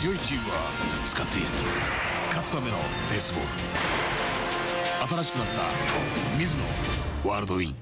強いチームは使っている。勝つためのベースボール。新しくなった水野ワールドイン。